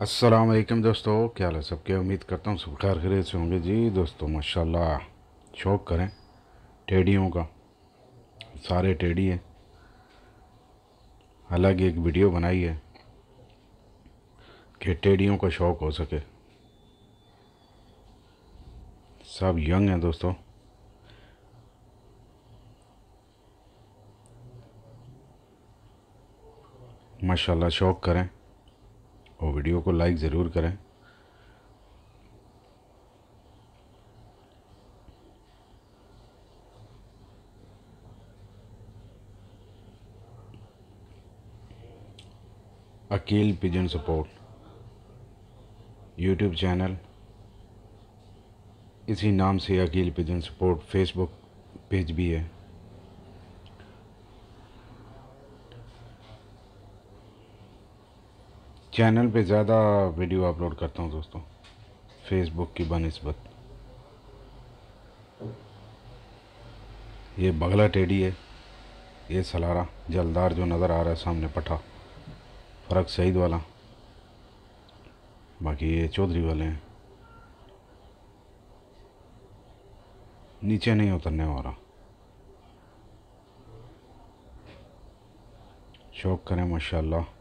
अस्सलाम वालेकुम दोस्तों, क्या हाल है सबके? उम्मीद करता हूँ सब खैर खैरियत से होंगे। जी दोस्तों, माशाल्लाह, शौक करें टेडियों का। सारे टेडी हैं। अलग एक वीडियो बनाई है कि टेडियों का शौक हो सके। सब यंग हैं दोस्तों। माशाल्लाह, शौक करें। और वीडियो को लाइक ज़रूर करें। Aqeel pigeon support, YouTube channel, इसी नाम से Aqeel pigeon support, Facebook page भी है। चैनल पे ज़्यादा वीडियो अपलोड करता हूँ दोस्तों। फेसबुक की बनस्बत। ये बगला टेडी है। ये सलारा, जलदार जो नज़र आ रहा है सामने पठा। फ़र्क सईद वाला। बाकी ये चौधरी वाले हैं। नीचे नहीं उतरने वाला। शौक करें, माशाल्लाह।